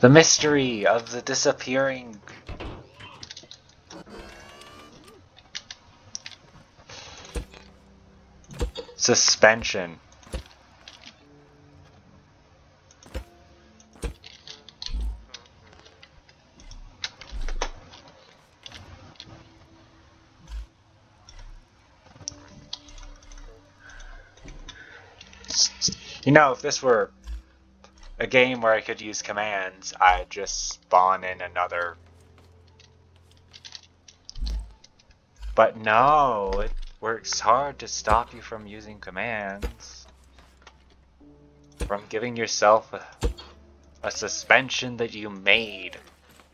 The mystery of the disappearing suspension. You know, if this were a game where I could use commands, I'd just spawn in another. But no, it works hard to stop you from using commands. From giving yourself a, a suspension that you made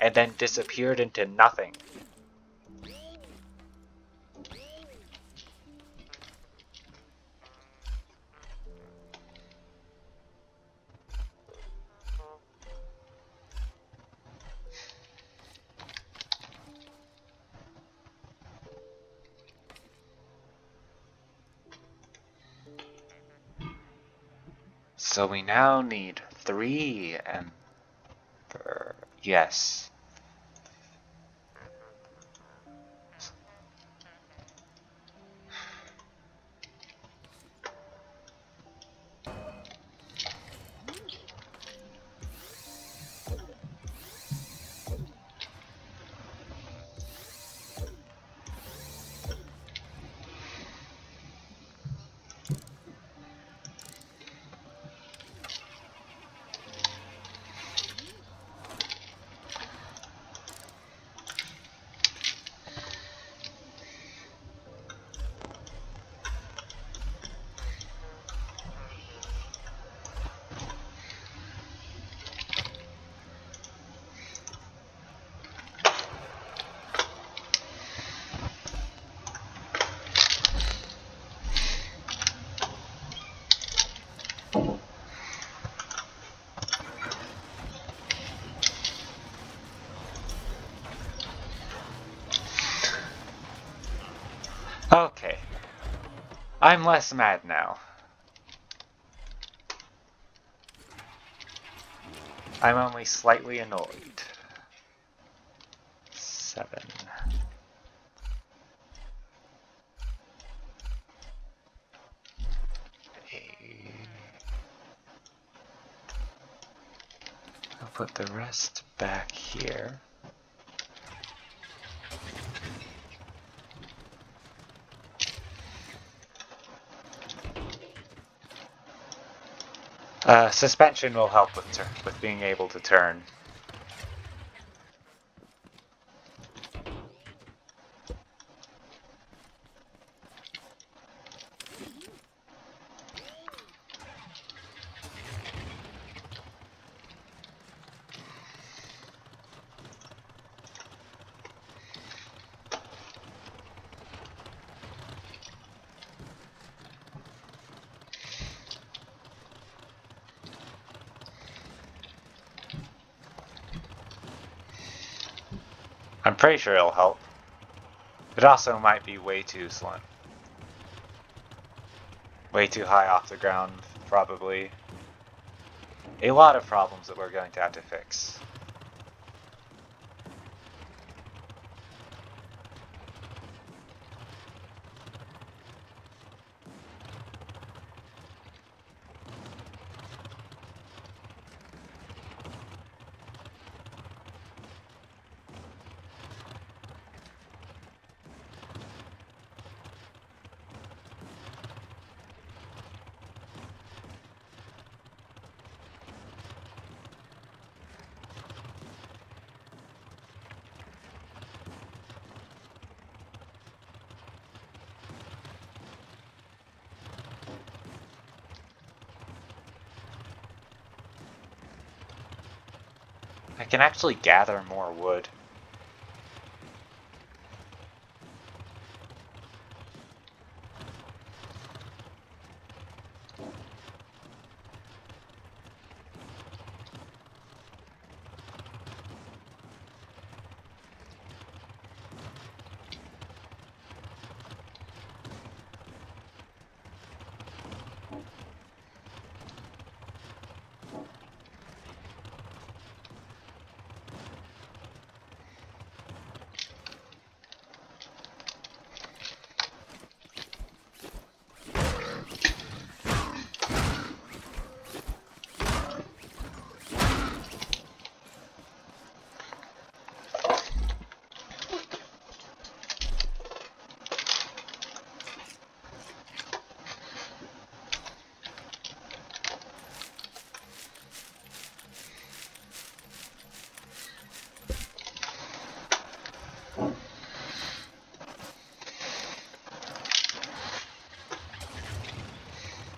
and then disappeared into nothing. So we now need three emperor. Yes. I'm less mad now. I'm only slightly annoyed. Seven. Eight. I'll put the rest back here. Uh, suspension will help with with being able to turn. Pretty sure it'll help. It also might be way too slim. Way too high off the ground, probably. A lot of problems that we're going to have to fix. I can actually gather more wood.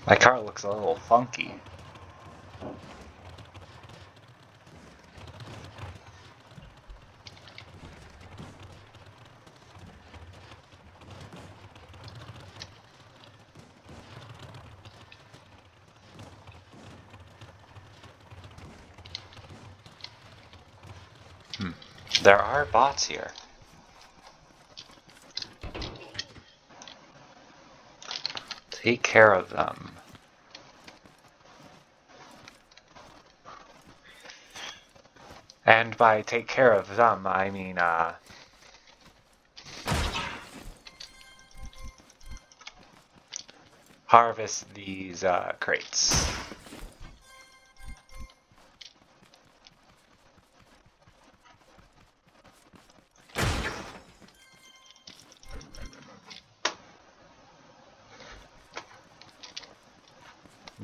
My car looks a little funky. Hmm. There are bots here. Take care of them. And by take care of them, I mean, uh... Harvest these, uh, crates.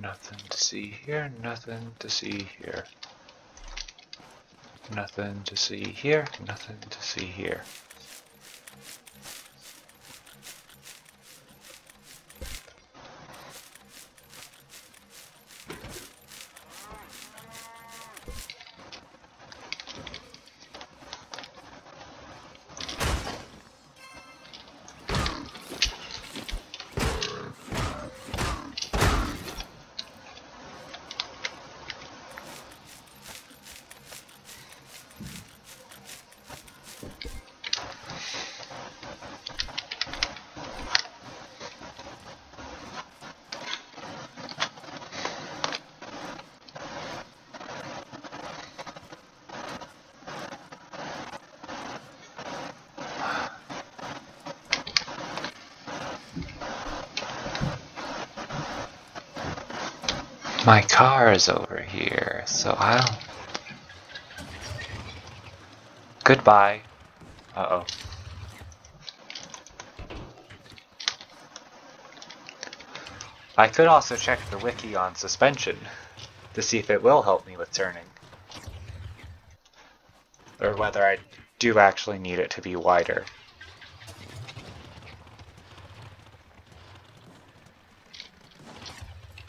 Nothing to see here, nothing to see here. Nothing to see here, nothing to see here. My car is over here, so I'll... Goodbye. Uh-oh. I could also check the wiki on suspension to see if it will help me with turning. Or whether I do actually need it to be wider.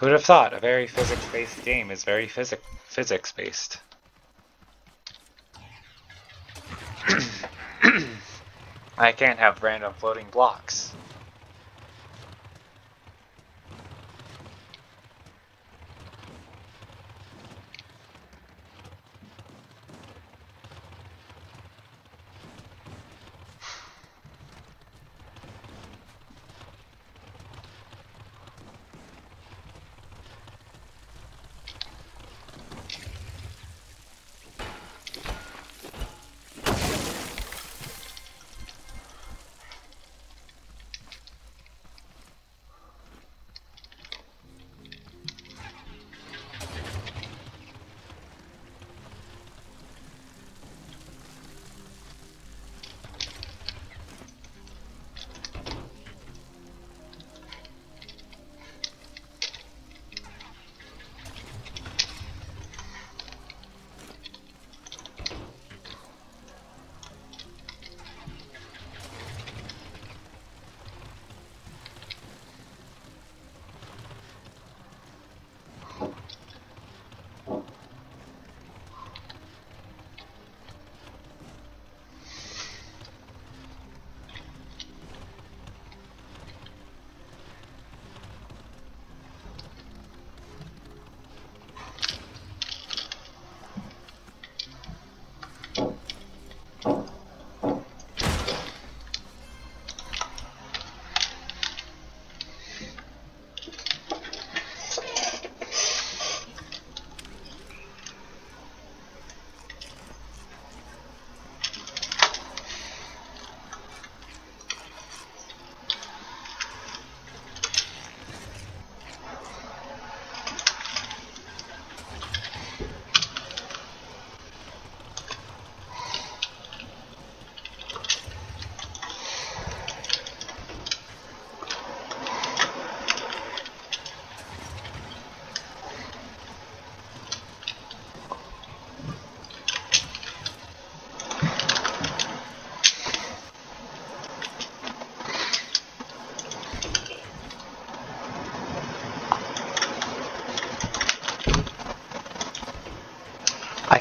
Who would have thought a very physics-based game is very physic physics-based? I can't have random floating blocks.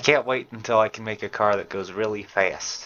Can't wait until I can make a car that goes really fast.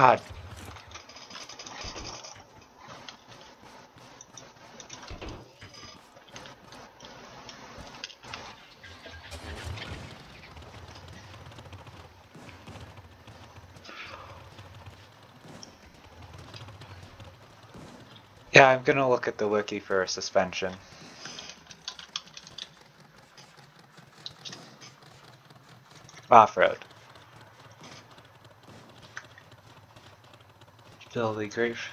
God. Yeah, I'm gonna look at the wiki for a suspension. Off-road. Ability grief.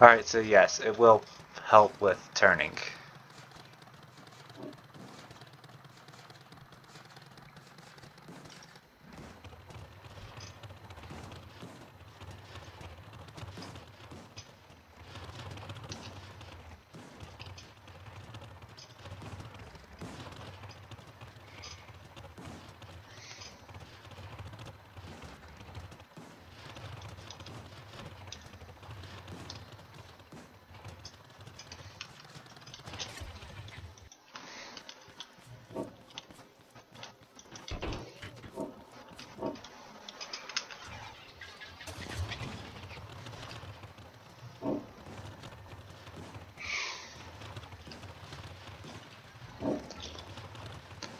Alright, so yes, it will help with turning.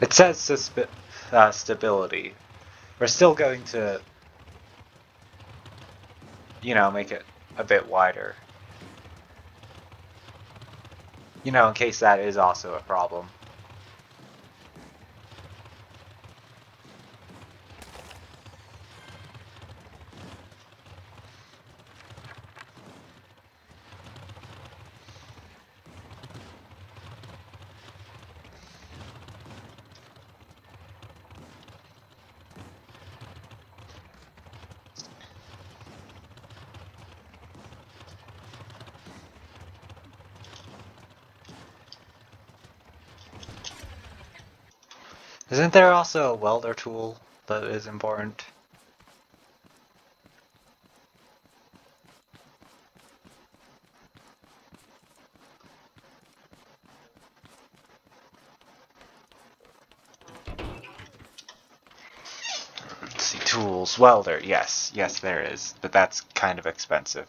It says uh, stability. We're still going to, you know, make it a bit wider. You know, in case that is also a problem. Isn't there also a welder tool that is important? Let's see, tools, welder, yes, yes there is, but that's kind of expensive.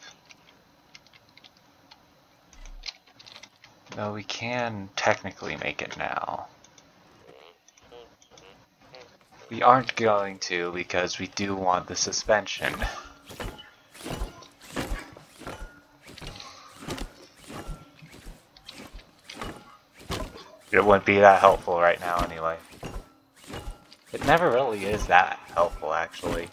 Though we can technically make it now. We aren't going to because we do want the suspension. It wouldn't be that helpful right now anyway. It never really is that helpful actually.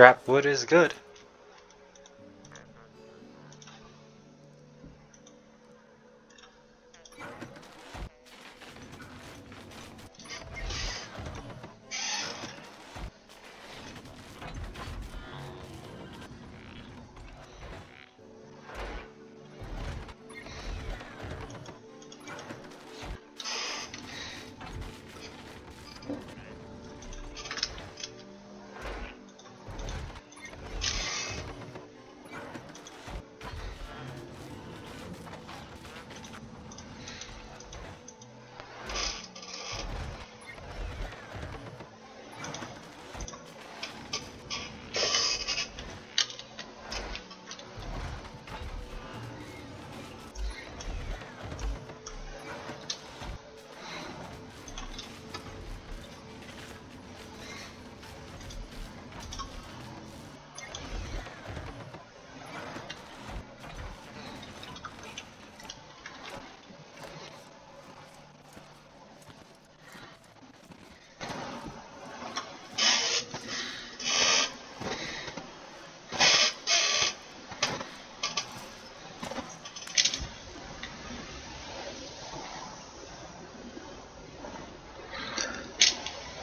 Scrap wood is good.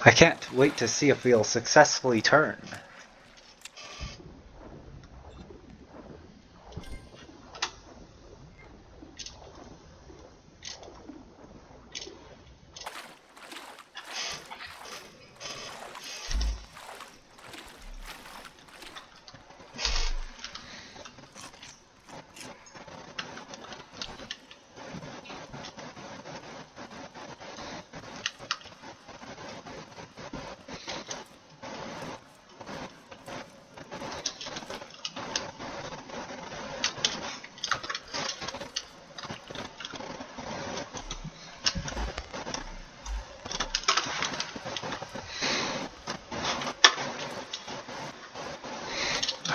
I can't wait to see if we'll successfully turn.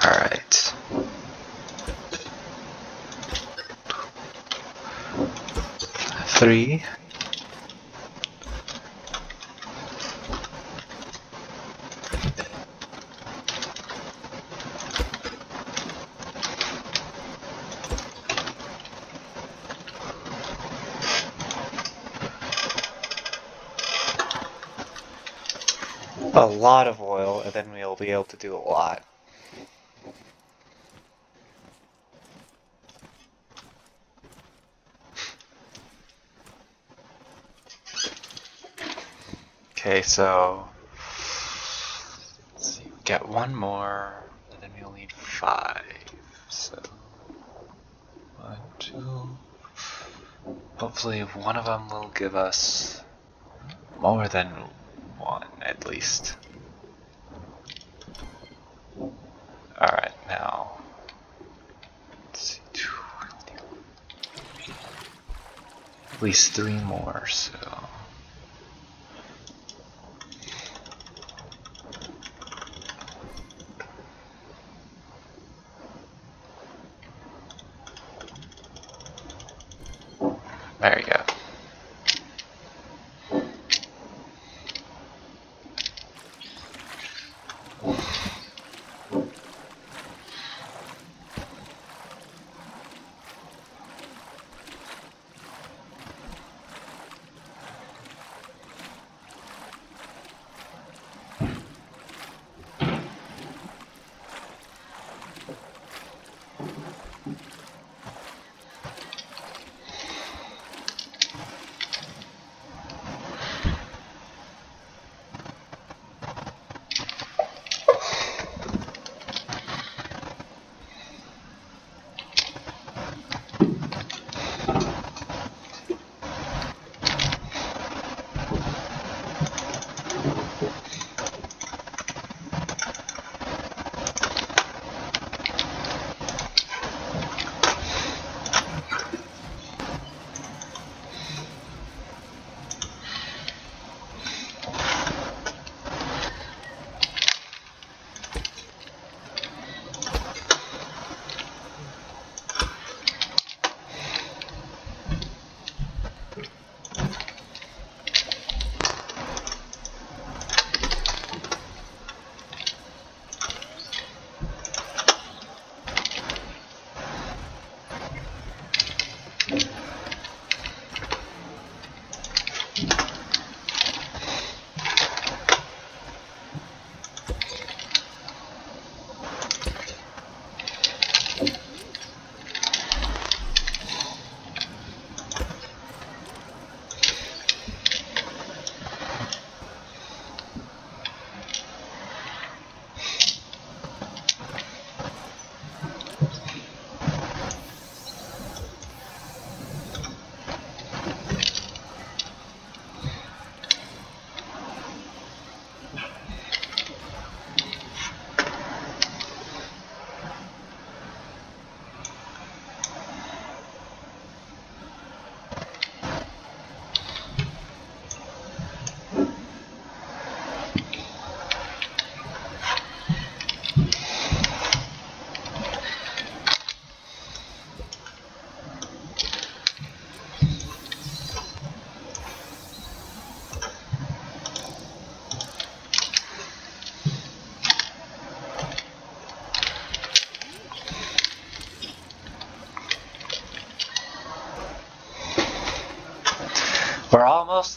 Alright. Three. A lot of oil, and then we'll be able to do a lot. Okay, so let's see, get one more, and then we'll need five. So one, two. Hopefully, one of them will give us more than at least. Alright, now. See, two, at least three more, so. There you go.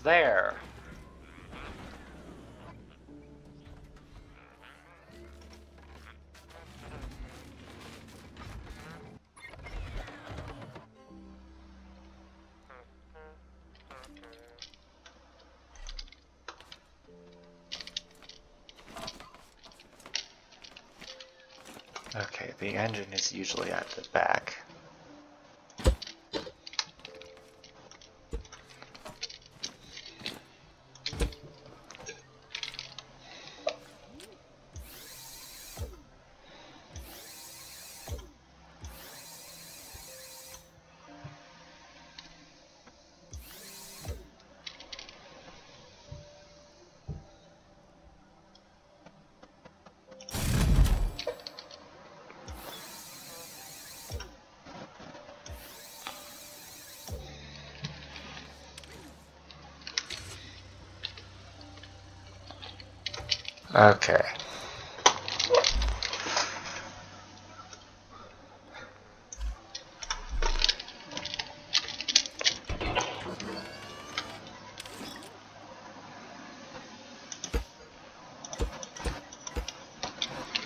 There. Okay, the engine is usually at the back. Okay.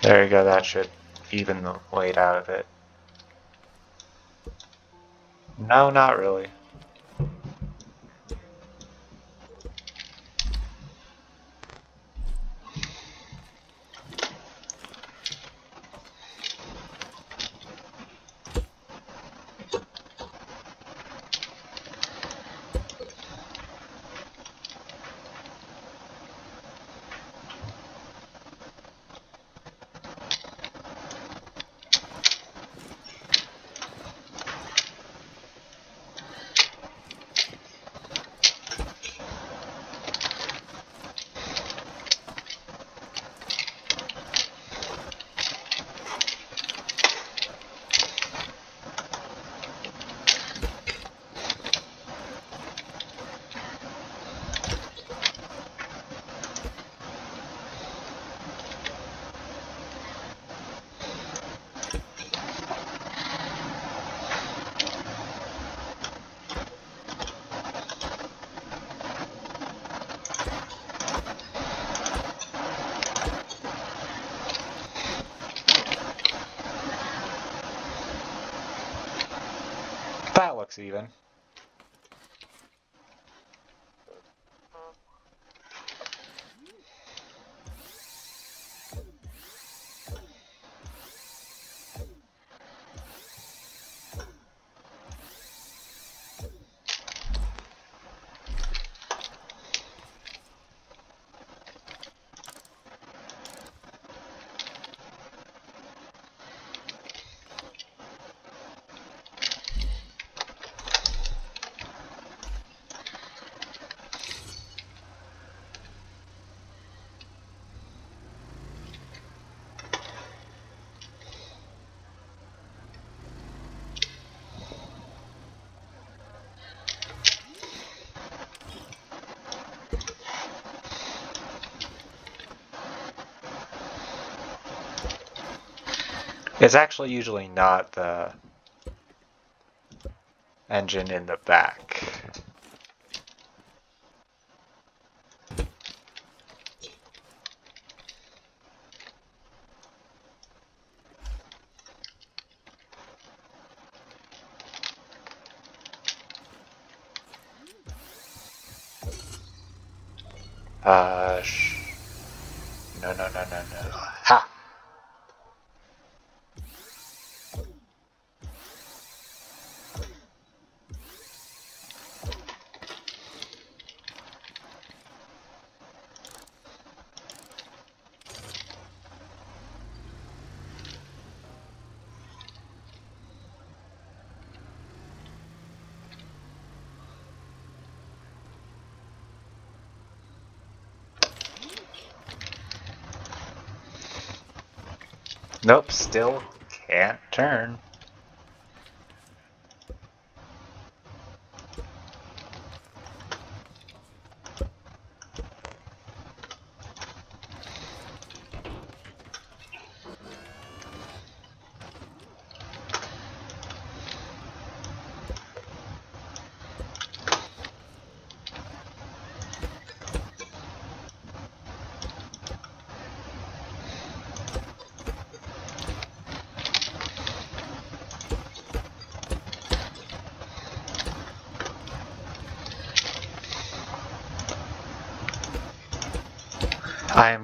There you go, that should even the weight out of it. No, not really. That looks even. It's actually usually not the engine in the back. Uh, sh- no, no, no, no, no. Ha! Nope, still can't turn.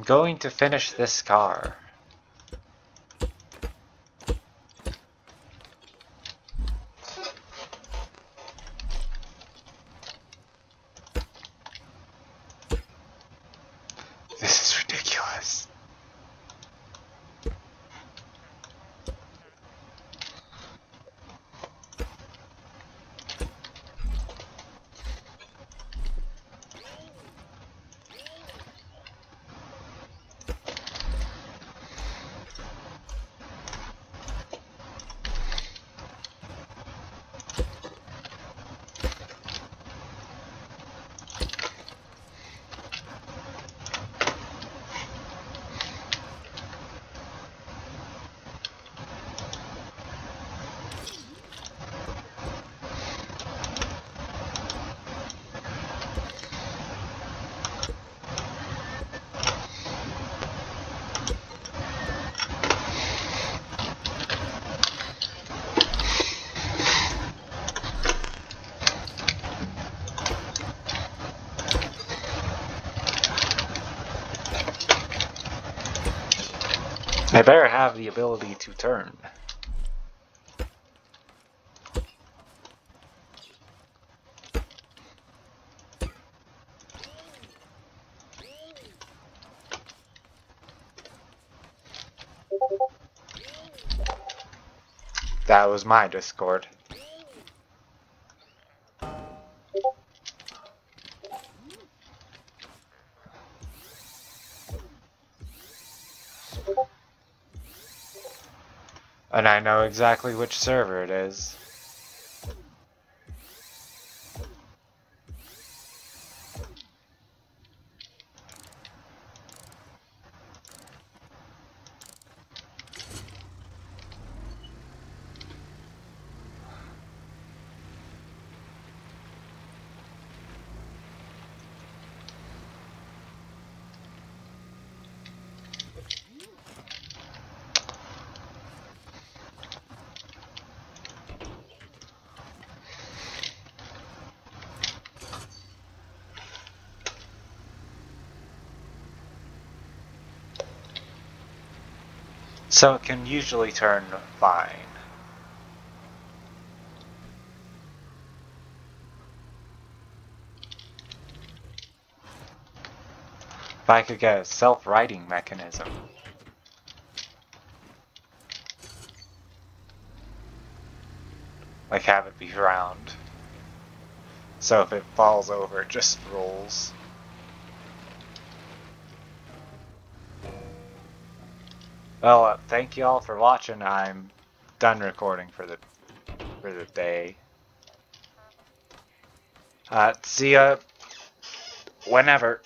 Going to finish this car. This is ridiculous. I better have the ability to turn. That was my Discord. Know exactly which server it is. So it can usually turn fine. If I could get a self-righting mechanism. Like have it be round. So if it falls over, it just rolls. Well, uh, thank you all for watching. I'm done recording for the for the day. Uh, see ya whenever.